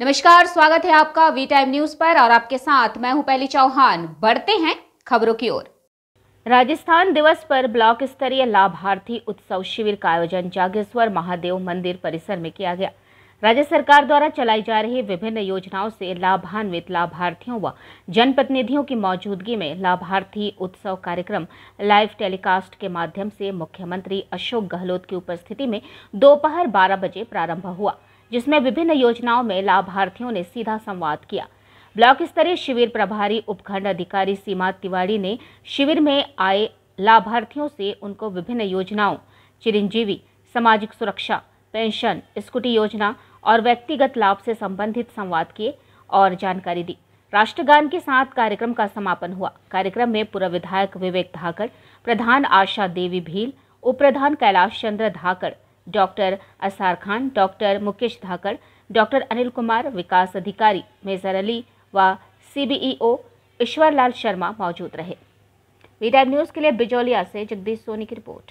नमस्कार, स्वागत है आपका वी टाइम न्यूज़ पर और आपके साथ मैं हूँ पहली चौहान। बढ़ते हैं खबरों की ओर। राजस्थान दिवस पर ब्लॉक स्तरीय लाभार्थी उत्सव शिविर का आयोजन जागेश्वर महादेव मंदिर परिसर में किया गया। राज्य सरकार द्वारा चलाई जा रही विभिन्न योजनाओं से लाभान्वित लाभार्थियों व जनप्रतिनिधियों की मौजूदगी में लाभार्थी उत्सव कार्यक्रम लाइव टेलीकास्ट के माध्यम से मुख्यमंत्री अशोक गहलोत की उपस्थिति में दोपहर 12 बजे प्रारंभ हुआ। जिसमें विभिन्न योजनाओं में लाभार्थियों ने सीधा संवाद किया। ब्लॉक स्तरीय शिविर प्रभारी उपखंड अधिकारी सीमा तिवारी ने शिविर में आए लाभार्थियों से उनको विभिन्न योजनाओं, चिरंजीवी, सामाजिक सुरक्षा, पेंशन, स्कूटी योजना और व्यक्तिगत लाभ से संबंधित संवाद किए और जानकारी दी। राष्ट्रगान के साथ कार्यक्रम का समापन हुआ। कार्यक्रम में पूर्व विधायक विवेक धाकड़ प्रधान आशा देवी भील, उप प्रधान Kailash Chandra Dhakad doctor Asar Khan, doctor Mukesh Dhakad, doctor Anil Kumar, Vikas अधिकारी मेजर अली व सीबीईओ ईश्वरलाल शर्मा मौजूद रहे। वी न्यूज़ के लिए बिजौलिया से जगदीश सोनी की रिपोर्ट।